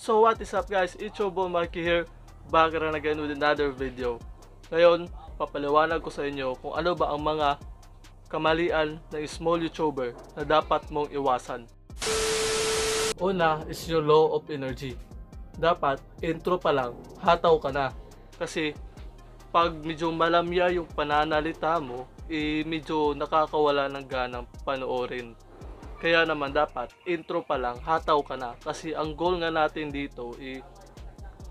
So what is up guys, it's your boy Mikey here, back na again with another video. Ngayon, papaliwanag ko sa inyo kung ano ba ang mga kamalian ng small YouTuber na dapat mong iwasan. Una is your low of energy. Dapat, intro pa lang, hataw ka na. Kasi, pag medyo malamya yung pananalita mo, eh, medyo nakakawala ng ganang panoorin. Kaya naman dapat, intro pa lang, hataw ka na. Kasi ang goal nga natin dito, eh,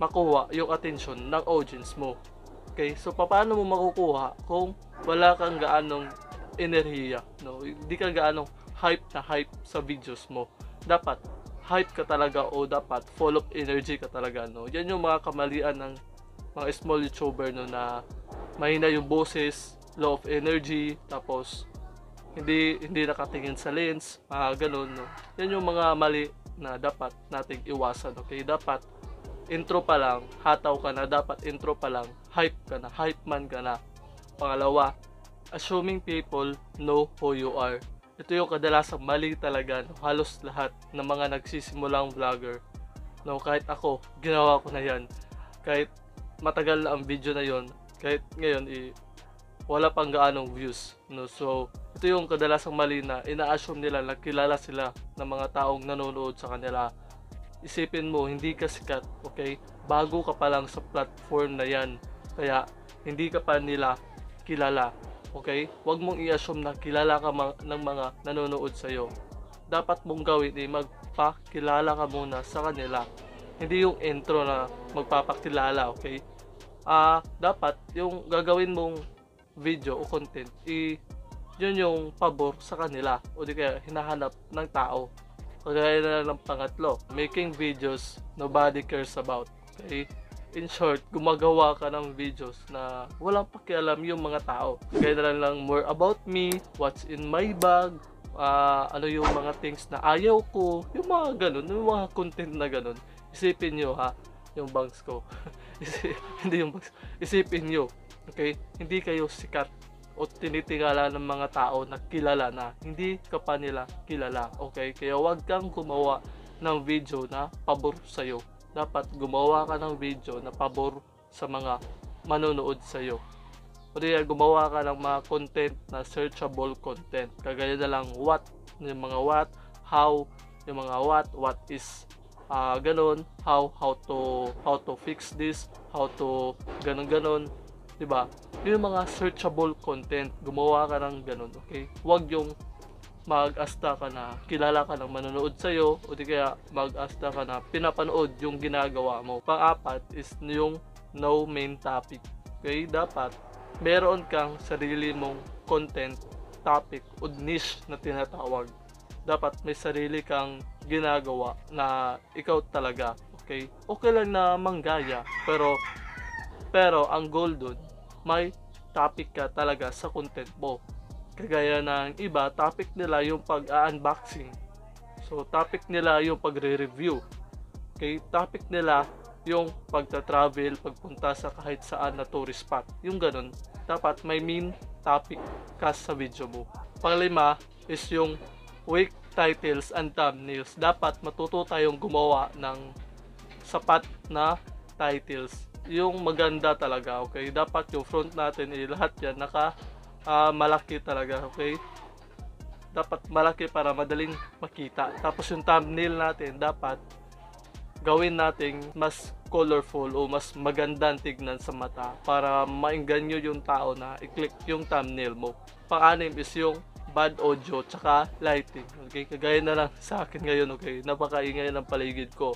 makuha yung attention ng audience mo. Okay? So, paano mo makukuha kung wala kang gaanong enerhiya, no? Hindi ka gaanong hype na hype sa videos mo. Dapat, hype ka talaga o dapat full of energy ka talaga, no? Yan yung mga kamalian ng mga small YouTuber, no, na mahina yung boses, low of energy, tapos hindi hindi nakatingin sa lens, mga ganun, no? Yan yung mga mali na dapat nating iwasan, okay? Dapat intro pa lang, hataw ka na, dapat intro pa lang, hype ka na, hype man ka na. Pangalawa, assuming people know who you are. Ito yung kadalasang mali talaga, no? halos lahat ng mga nagsisimulang vlogger. No, kahit ako, ginawa ko na yan. Kahit matagal na ang video na yon kahit ngayon, eh, wala pang gaanong views. No? So, ito yung kadalasang mali na ina-assume nila na kilala sila ng mga taong nanonood sa kanila. Isipin mo, hindi ka sikat, okay? Bago ka pa lang sa platform na yan. Kaya, hindi ka pa nila kilala. Okay? Huwag mong i-assume na kilala ka ng mga nanonood sa'yo. Dapat mong gawin ay magpakilala ka muna sa kanila. Hindi yung intro na magpapakilala, okay? Ah, dapat yung gagawin mong video o content, i yun yung pabor sa kanila o di kaya hinahanap ng tao. Kagaya na lang ng pangatlo, making videos nobody cares about. Okay? In short, gumagawa ka ng videos na walang pakialam yung mga tao. Kaya na lang more about me, what's in my bag, ah, ano yung mga things na ayaw ko, yung mga ganun, yung mga content na ganun. Isipin nyo ha, yung bangs ko. Isip, hindi yung bangs. Isipin nyo, okay? Hindi kayo sikat o tinitingala ng mga tao na kilala na hindi ka pa nila kilala. Okay? Kaya wag kang gumawa ng video na pabor sa'yo. Dapat gumawa ka ng video na pabor sa mga manonood sa'yo. O diya gumawa ka ng mga content na searchable content. Kagaya na lang what yung mga what how yung mga what what is uh, ganun how how to how to fix this how to ganun ganun 'di ba? Yung mga searchable content, gumawa ka ng ganun, okay? Huwag yung mag-asta ka na kilala ka ng manonood sa'yo o di kaya mag-asta ka na pinapanood yung ginagawa mo. Pang-apat is yung no main topic. Okay? Dapat meron kang sarili mong content, topic o niche na tinatawag. Dapat may sarili kang ginagawa na ikaw talaga. Okay? Okay lang na manggaya pero pero ang goal dun, may topic ka talaga sa content mo. Kagaya ng iba, topic nila yung pag-unboxing. So, topic nila yung pagre-review. Okay, topic nila yung pagta-travel, pagpunta sa kahit saan na tourist spot. Yung ganun. Dapat may main topic ka sa video mo. Panglima is yung weak titles and thumbnails. Dapat matuto tayong gumawa ng sapat na titles yung maganda talaga, okay? Dapat yung front natin, eh, lahat yan, naka uh, malaki talaga, okay? Dapat malaki para madaling makita. Tapos yung thumbnail natin, dapat gawin nating mas colorful o mas magandang tignan sa mata para maingganyo yung tao na i-click yung thumbnail mo. Pang-anim is yung bad audio tsaka lighting. Okay, kagaya na lang sa akin ngayon, okay? Napakaingay ng paligid ko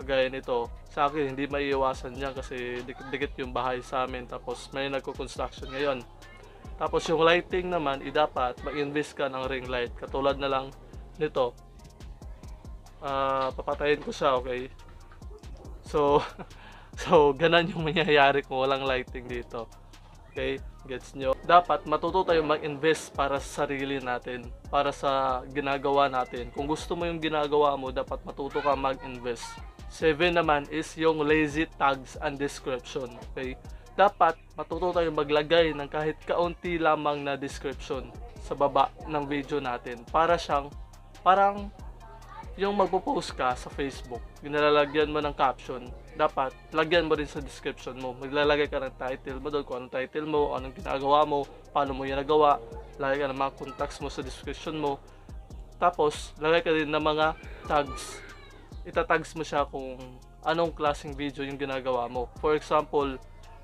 kagaya nito sa akin hindi maiiwasan niya kasi dikit-dikit yung bahay sa amin tapos may nagko-construction ngayon. Tapos yung lighting naman i dapat mag-invest ka ng ring light. Katulad na lang nito. Uh, papatayin ko siya okay? So so ganan yung mangyayari kung walang lighting dito okay gets nyo dapat matuto tayo mag-invest para sa sarili natin para sa ginagawa natin kung gusto mo yung ginagawa mo dapat matuto ka mag-invest 7 naman is yung lazy tags and description. Okay? Dapat matuto tayo maglagay ng kahit kaunti lamang na description sa baba ng video natin para siyang parang yung magpo-post ka sa Facebook, yung nalalagyan mo ng caption, dapat lagyan mo rin sa description mo. Maglalagay ka ng title mo doon, kung anong title mo, anong ginagawa mo, paano mo yan nagawa, lagay ka ng mga contacts mo sa description mo. Tapos, lagay ka din ng mga tags. Itatags mo siya kung anong klaseng video yung ginagawa mo. For example,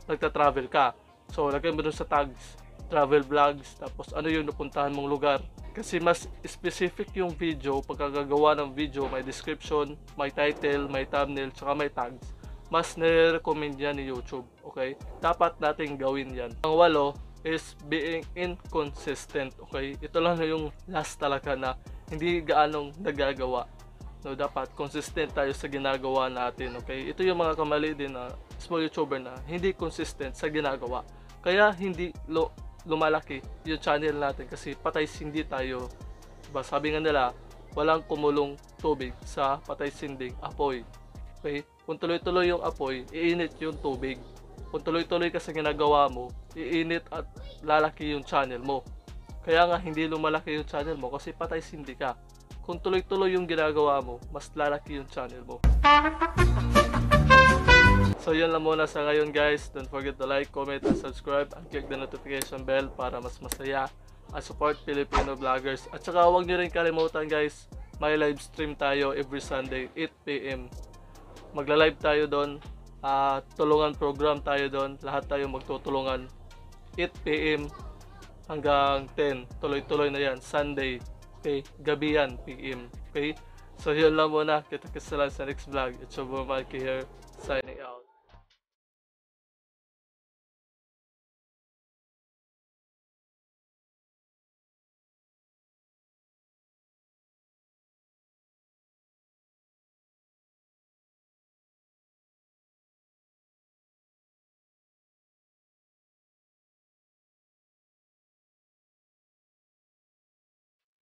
nagta-travel ka. So, lagay mo doon sa tags, travel vlogs, tapos ano yung napuntahan mong lugar. Kasi mas specific yung video, pagkagagawa ng video, may description, may title, may thumbnail, tsaka may tags. Mas nire-recommend yan ni YouTube, okay? Dapat nating gawin yan. Ang walo is being inconsistent, okay? Ito lang yung last talaga na hindi gaanong nagagawa. No, dapat consistent tayo sa ginagawa natin, okay? Ito yung mga kamali din na small YouTuber na hindi consistent sa ginagawa. Kaya hindi lo, lumalaki yung channel natin kasi patay sindi tayo. Diba? Sabi nga nila, walang kumulong tubig sa patay sinding apoy. Okay? Kung tuloy-tuloy yung apoy, iinit yung tubig. Kung tuloy-tuloy ka sa ginagawa mo, iinit at lalaki yung channel mo. Kaya nga hindi lumalaki yung channel mo kasi patay sindi ka. Kung tuloy-tuloy yung ginagawa mo, mas lalaki yung channel mo. So yun lang muna sa ngayon guys. Don't forget to like, comment, and subscribe and click the notification bell para mas masaya at support Filipino vloggers. At saka huwag nyo rin kalimutan guys, may live stream tayo every Sunday 8pm. Magla-live tayo doon. Uh, tulungan program tayo doon. Lahat tayo magtutulungan 8pm hanggang 10. Tuloy-tuloy na yan. Sunday. Okay? Gabi yan. PM. Okay? So yun lang muna. Kita-kita sa next vlog. It's your boy Mikey here. Sign